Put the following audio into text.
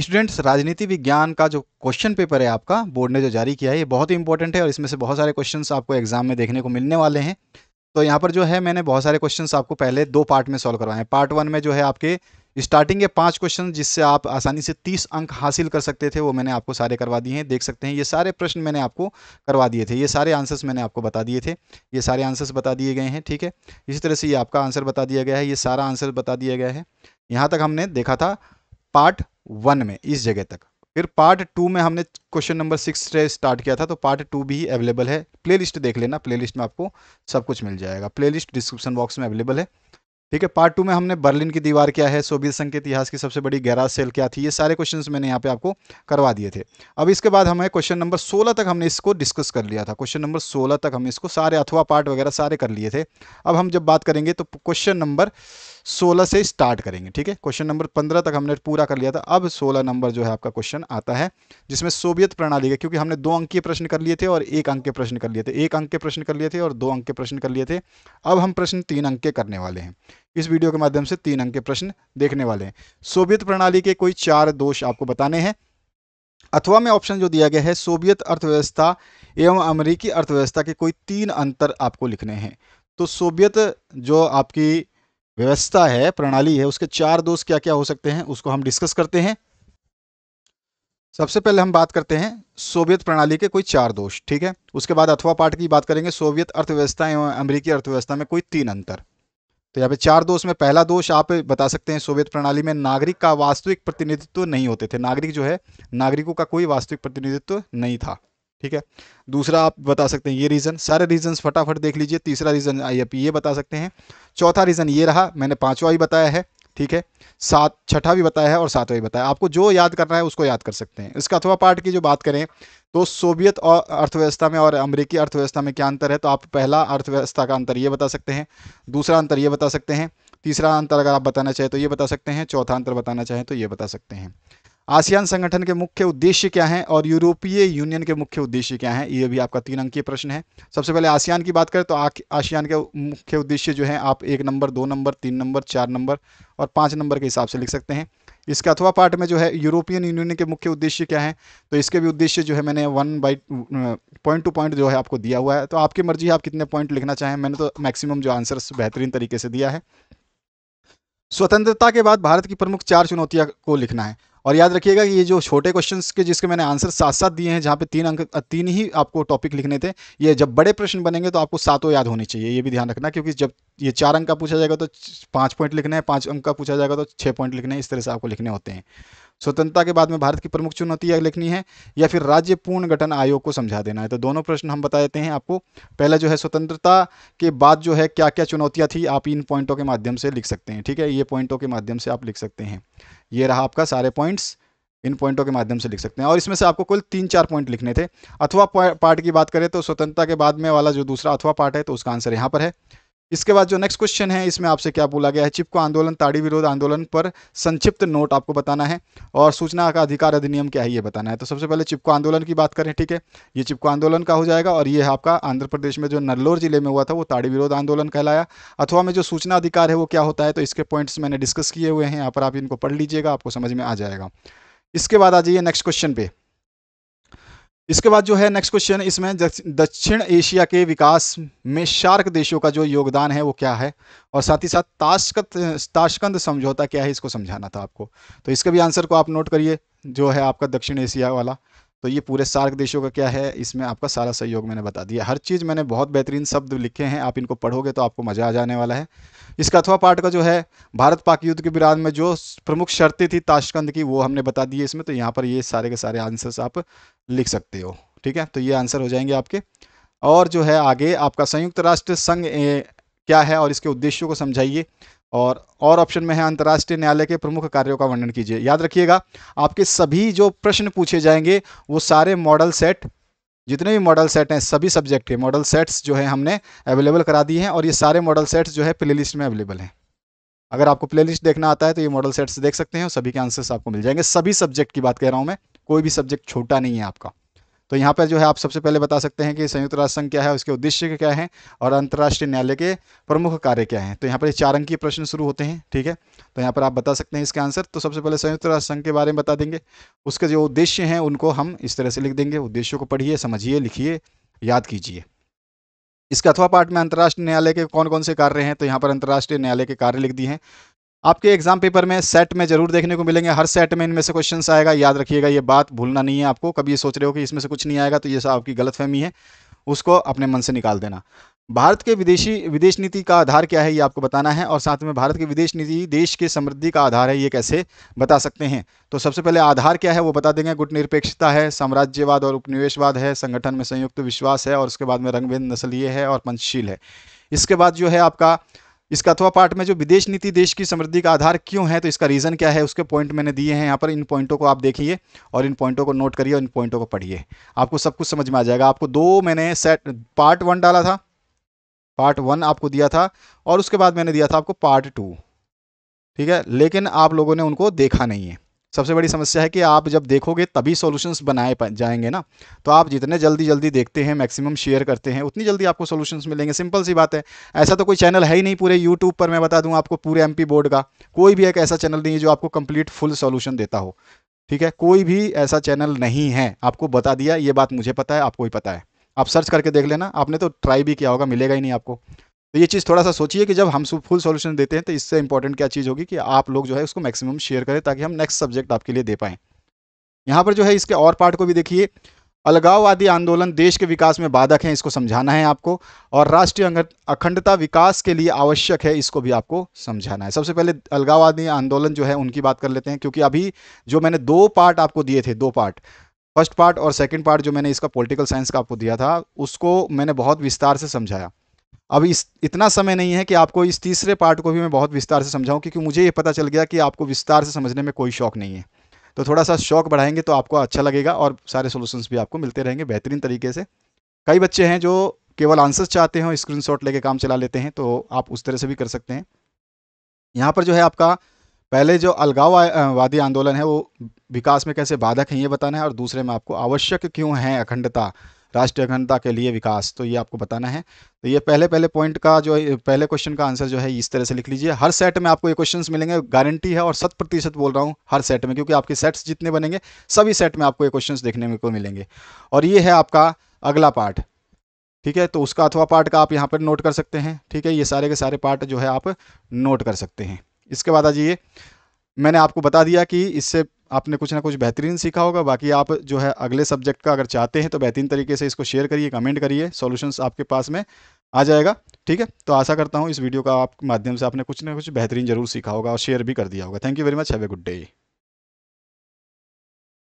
Students, राजनीति विज्ञान का जो क्वेश्चन पेपर है आपका बोर्ड ने जो जारी किया है, ये बहुत ही इंपॉर्टेंट है और इसमें से बहुत सारे क्वेश्चंस आपको एग्ज़ाम में देखने को मिलने वाले हैं। तो यहाँ पर जो है, मैंने बहुत सारे क्वेश्चंस आपको पहले दो पार्ट में सॉल्व करवाए हैं। पार्ट वन में जो है आपके स्टार्टिंग के पाँच क्वेश्चन जिससे आप आसानी से तीस अंक हासिल कर सकते थे, वो मैंने आपको सारे करवा दिए हैं। देख सकते हैं, ये सारे प्रश्न मैंने आपको करवा दिए थे। ये सारे आंसर्स मैंने आपको बता दिए थे। ये सारे आंसर्स बता दिए गए हैं, ठीक है? इसी तरह से ये आपका आंसर बता दिया गया है, ये सारा आंसर बता दिया गया है। यहाँ तक हमने देखा था पार्ट वन में, इस जगह तक। फिर पार्ट टू में हमने क्वेश्चन नंबर सिक्स से स्टार्ट किया था तो पार्ट टू भी अवेलेबल है। प्लेलिस्ट देख लेना प्लेलिस्ट में आपको सब कुछ मिल जाएगा। प्लेलिस्ट डिस्क्रिप्शन बॉक्स में अवेलेबल है। ठीक है पार्ट टू में हमने बर्लिन की दीवार क्या है सोवियत संघ के इतिहास की सबसे बड़ी गैराज सेल क्या थी, ये सारे क्वेश्चंस मैंने यहाँ पे आपको करवा दिए थे। अब इसके बाद हमें क्वेश्चन नंबर 16 तक हमने इसको डिस्कस कर लिया था। क्वेश्चन नंबर 16 तक हम इसको सारे अथवा पार्ट वगैरह सारे कर लिए थे। अब हम जब बात करेंगे तो क्वेश्चन नंबर सोलह से स्टार्ट करेंगे, ठीक है? क्वेश्चन नंबर पंद्रह तक हमने पूरा कर लिया था। अब सोलह नंबर जो है आपका क्वेश्चन आता है, जिसमें सोवियत प्रणाली के, क्योंकि हमने दो अंक के प्रश्न कर लिए थे और एक अंक के प्रश्न कर लिए थे। एक अंक के प्रश्न कर लिए थे और दो अंक के प्रश्न कर लिए थे। अब हम प्रश्न तीन अंक के करने वाले हैं। इस वीडियो के माध्यम से तीन अंक के प्रश्न देखने वाले हैं। सोवियत प्रणाली के कोई चार दोष आपको बताने हैं। अथवा में ऑप्शन जो दिया गया है, सोवियत अर्थव्यवस्था एवं अमेरिकी अर्थव्यवस्था के कोई तीन अंतर आपको लिखने हैं। तो सोवियत जो आपकी व्यवस्था है, प्रणाली है, उसके चार दोष क्या क्या हो सकते हैं, उसको हम डिस्कस करते हैं। सबसे पहले हम बात करते हैं सोवियत प्रणाली के कोई चार दोष ठीक है? उसके बाद अथवा पाठ की बात करेंगे, सोवियत अर्थव्यवस्था एवं अमेरिकी अर्थव्यवस्था में कोई तीन अंतर। तो यहाँ पे चार दोष में पहला दोष आप बता सकते हैं, सोवियत प्रणाली में नागरिक का वास्तविक प्रतिनिधित्व नहीं होते थे, नागरिक जो है, नागरिकों का कोई वास्तविक प्रतिनिधित्व नहीं था। ठीक है? दूसरा आप बता सकते हैं ये रीज़न सारे रीजन्स फटाफट देख लीजिए, तीसरा रीज़न आई ये बता सकते हैं। चौथा रीज़न ये रहा, मैंने पांचवा ही बताया है, ठीक है? सात, छठा भी बताया है और सातवा भी बताया आपको जो याद करना है उसको याद कर सकते हैं। इसका अथवा पार्ट की जो बात करें तो सोवियत और अर्थव्यवस्था में और अमेरिकी अर्थव्यवस्था में क्या अंतर है? तो आप पहला अर्थव्यवस्था का अंतर ये बता सकते हैं, दूसरा अंतर ये बता सकते हैं, तीसरा अंतर अगर आप बताना चाहें तो ये बता सकते हैं, चौथा अंतर बताना चाहें तो ये बता सकते हैं। आसियान संगठन के मुख्य उद्देश्य क्या हैं और यूरोपीय यूनियन के मुख्य उद्देश्य क्या हैं? ये भी आपका तीन अंकीय प्रश्न है। सबसे पहले आसियान की बात करें तो आसियान के मुख्य उद्देश्य जो है, आप एक नंबर, दो नंबर, तीन नंबर, चार नंबर और पाँच नंबर के हिसाब से लिख सकते हैं। इसके अथवा पार्ट में जो है यूरोपियन यूनियन के मुख्य उद्देश्य क्या है तो इसके भी उद्देश्य जो है मैंने one by point two point जो है आपको दिया हुआ है। तो आपकी मर्ज़ी है, आप कितने पॉइंट लिखना चाहें, मैंने तो मैक्सिमम जो आंसर्स बेहतरीन तरीके से दिया है। स्वतंत्रता के बाद भारत की प्रमुख चार चुनौतियाँ को लिखना है। और याद रखिएगा कि ये जो छोटे क्वेश्चंस के जिसके मैंने आंसर साथ साथ दिए हैं, जहाँ पे तीन अंक, तीन ही आपको टॉपिक लिखने थे, ये जब बड़े प्रश्न बनेंगे तो आपको सातों याद होनी चाहिए, ये भी ध्यान रखना, क्योंकि जब ये चार अंक का पूछा जाएगा तो पाँच पॉइंट लिखने हैं, पाँच अंक का पूछा जाएगा तो छः पॉइंट लिखने हैं, इस तरह से आपको लिखने होते हैं। स्वतंत्रता के बाद में भारत की प्रमुख चुनौती लिखनी है या फिर राज्य पूर्ण गठन आयोग को समझा देना है। तो दोनों प्रश्न हम बता देते हैं आपको। पहले जो है, स्वतंत्रता के बाद जो है क्या क्या चुनौतियाँ थी, आप इन पॉइंटों के माध्यम से लिख सकते हैं, ठीक है? ये पॉइंटों के माध्यम से आप लिख सकते हैं। ये रहा आपका सारे पॉइंट्स, इन पॉइंटों के माध्यम से लिख सकते हैं। और इसमें से आपको कुल तीन चार पॉइंट लिखने थे। अथवा पार्ट की बात करें तो स्वतंत्रता के बाद में वाला जो दूसरा अथवा पार्ट है तो उसका आंसर यहाँ पर है। इसके बाद जो नेक्स्ट क्वेश्चन है, इसमें आपसे क्या बोला गया है? चिपको आंदोलन, ताड़ी विरोध आंदोलन पर संक्षिप्त नोट आपको बताना है और सूचना का अधिकार अधिनियम क्या है, ये बताना है। तो सबसे पहले चिपको आंदोलन की बात करें, ठीक है? ये चिपको आंदोलन का हो जाएगा और ये आपका आंध्र प्रदेश में जो नल्लोर ज़िले में हुआ था, वो ताड़ी विरोध आंदोलन कहलाया। अथवा में जो सूचना अधिकार है, वो क्या होता है तो इसके पॉइंट्स मैंने डिस्कस किए हुए हैं, यहाँ पर आप इनको पढ़ लीजिएगा, आपको समझ में आ जाएगा। इसके बाद आ जाइए नेक्स्ट क्वेश्चन पे। इसके बाद जो है नेक्स्ट क्वेश्चन इसमें दक्षिण एशिया के विकास में शार्क देशों का जो योगदान है वो क्या है? और साथ ही साथ ताशकंद ताशकंद समझौता क्या है? इसको समझाना था आपको। तो इसका भी आंसर को आप नोट करिए, जो है आपका दक्षिण एशिया वाला। तो ये पूरे सार्क देशों का क्या है? इसमें आपका सारा सहयोग मैंने बता दिया। हर चीज़ मैंने बहुत बेहतरीन शब्द लिखे हैं, आप इनको पढ़ोगे तो आपको मज़ा आ जाने वाला है। इसका अथवा पार्ट का जो है, भारत पाक युद्ध के विराम में जो प्रमुख शर्तें थी ताशकंद की, वो हमने बता दी इसमें तो यहाँ पर ये सारे के सारे आंसर्स आप लिख सकते हो, ठीक है? तो ये आंसर हो जाएँगे आपके। और जो है आगे, आपका संयुक्त राष्ट्र संघ क्या है? और इसके उद्देश्यों को समझाइए। और और ऑप्शन में है अंतर्राष्ट्रीय न्यायालय के प्रमुख कार्यों का वर्णन कीजिए। याद रखिएगा, आपके सभी जो प्रश्न पूछे जाएँगे, वो सारे मॉडल सेट जितने भी मॉडल सेट हैं, सभी सब्जेक्ट के मॉडल सेट्स जो है हमने अवेलेबल करा दिए हैं और ये सारे मॉडल सेट्स जो है प्लेलिस्ट में अवेलेबल हैं। अगर आपको प्लेलिस्ट देखना आता है तो ये मॉडल सेट्स देख सकते हैं और सभी के आंसर्स आपको मिल जाएँगे। सभी सब्जेक्ट की बात कह रहा हूँ मैं, कोई भी सब्जेक्ट छोटा नहीं है आपका। तो यहाँ पर जो है आप सबसे पहले बता सकते हैं कि संयुक्त राष्ट्र संघ क्या है, उसके उद्देश्य क्या है और अंतर्राष्ट्रीय न्यायालय के प्रमुख कार्य क्या हैं। तो यहाँ पर चार अंकीय प्रश्न शुरू होते हैं, ठीक है? तो यहाँ पर आप बता सकते हैं इसके आंसर। तो सबसे पहले संयुक्त राष्ट्र संघ के बारे में बता देंगे। उसके जो उद्देश्य हैं, उनको हम इस तरह से लिख देंगे। उद्देश्यों को पढ़िए, समझिए, लिखिए, याद कीजिए। इसके अथवा पार्ट में अंतर्राष्ट्रीय न्यायालय के कौन कौन से कार्य हैं? तो यहाँ पर अंतर्राष्ट्रीय न्यायालय के कार्य लिख दिए हैं। आपके एग्ज़ाम पेपर में सेट में ज़रूर देखने को मिलेंगे। हर सेट में इनमें से क्वेश्चन आएगा। याद रखिएगा, ये बात भूलना नहीं है आपको। कभी ये सोच रहे हो कि इसमें से कुछ नहीं आएगा तो ये आपकी गलतफहमी है। उसको अपने मन से निकाल देना। भारत के विदेशी, विदेश नीति का आधार क्या है, ये आपको बताना है। और साथ में भारत की विदेश नीति, देश के समृद्धि का आधार है, ये कैसे बता सकते हैं? तो सबसे पहले आधार क्या है, वो बता देंगे। गुटनिरपेक्षता है, साम्राज्यवाद और उपनिवेशवाद है, संगठन में संयुक्त विश्वास है, और उसके बाद में रंगभेद नस्लीय है और पंचशील है। इसके बाद जो है आपका इसका अथवा पार्ट में जो विदेश नीति देश की समृद्धि का आधार क्यों है तो इसका रीज़न क्या है, उसके पॉइंट मैंने दिए हैं यहाँ पर। इन पॉइंटों को आप देखिए और इन पॉइंटों को नोट करिए और इन पॉइंटों को पढ़िए। आपको सब कुछ समझ में आ जाएगा। आपको दो मैंने सेट पार्ट वन डाला था। पार्ट वन आपको दिया था और उसके बाद मैंने दिया था आपको पार्ट टू ठीक है? लेकिन आप लोगों ने उनको देखा नहीं है। सबसे बड़ी समस्या है कि आप जब देखोगे तभी सॉल्यूशंस बनाए जाएँगे ना। तो आप जितने जल्दी जल्दी देखते हैं मैक्सिमम शेयर करते हैं, उतनी जल्दी आपको सॉल्यूशंस मिलेंगे। सिंपल सी बात है। ऐसा तो कोई चैनल है ही नहीं पूरे यूट्यूब पर, मैं बता दूँ आपको पूरे एमपी बोर्ड का। कोई भी एक ऐसा चैनल नहीं है जो आपको कंप्लीट फुल सोल्यूशन देता हो। ठीक है? कोई भी ऐसा चैनल नहीं है। आपको बता दिया, ये बात मुझे पता है, आपको ही पता है। आप सर्च करके देख लेना। आपने तो ट्राई भी किया होगा, मिलेगा ही नहीं आपको। तो ये चीज़ थोड़ा सा सोचिए कि जब हम फुल सॉल्यूशन देते हैं तो इससे इंपॉर्टेंट क्या चीज़ होगी कि आप लोग जो है उसको मैक्सिमम शेयर करें ताकि हम नेक्स्ट सब्जेक्ट आपके लिए दे पाएँ। यहाँ पर जो है इसके और पार्ट को भी देखिए। अलगाववादी आंदोलन देश के विकास में बाधक हैं, इसको समझाना है आपको और राष्ट्रीय अखंडता विकास के लिए आवश्यक है, इसको भी आपको समझाना है। सबसे पहले अलगाववादी आंदोलन जो है उनकी बात कर लेते हैं क्योंकि अभी जो मैंने दो पार्ट आपको दिए थे, दो पार्ट फ़र्स्ट पार्ट और सेकंड पार्ट जो मैंने इसका पॉलिटिकल साइंस का आपको दिया था, उसको मैंने बहुत विस्तार से समझाया। अब इस, इतना समय नहीं है कि आपको इस तीसरे पार्ट को भी मैं बहुत विस्तार से समझाऊं, क्योंकि मुझे ये पता चल गया कि आपको विस्तार से समझने में कोई शौक नहीं है। तो थोड़ा सा शौक बढ़ाएँगे तो आपको अच्छा लगेगा और सारे सोल्यूशंस भी आपको मिलते रहेंगे बेहतरीन तरीके से। कई बच्चे हैं जो केवल आंसर्स चाहते हैं स्क्रीन शॉट लेके काम चला लेते हैं तो आप उस तरह से भी कर सकते हैं। यहाँ पर जो है आपका पहले जो अलगाववादी आंदोलन है, वो विकास में कैसे बाधक हैं ये बताना है और दूसरे में आपको आवश्यक क्यों है अखंडता? राष्ट्रीय अखंडता के लिए विकास। तो ये आपको बताना है। तो ये पहले पहले पॉइंट का जो पहले क्वेश्चन का आंसर जो है, इस तरह से लिख लीजिए। हर सेट में आपको ये क्वेश्चंस मिलेंगे गारंटी है और शत प्रतिशत बोल रहा हूँ, हर सेट में, क्योंकि आपके सेट्स जितने बनेंगे, सभी सेट में आपको ये क्वेश्चन देखने को मिलेंगे। और ये है आपका अगला पार्ट ठीक है? तो उसका अथवा पार्ट का आप यहाँ पर नोट कर सकते हैं, ठीक है? ये सारे के सारे पार्ट जो है आप नोट कर सकते हैं। इसके बाद आ जाइए। मैंने आपको बता दिया कि इससे आपने कुछ ना कुछ बेहतरीन सीखा होगा। बाकी आप जो है अगले सब्जेक्ट का अगर चाहते हैं तो बेहतरीन तरीके से इसको शेयर करिए, कमेंट करिए, सॉल्यूशंस आपके पास में आ जाएगा। ठीक है? तो आशा करता हूँ इस वीडियो का आप माध्यम से आपने कुछ ना कुछ बेहतरीन ज़रूर सीखा होगा और शेयर भी कर दिया होगा। Thank you very much. Have good day.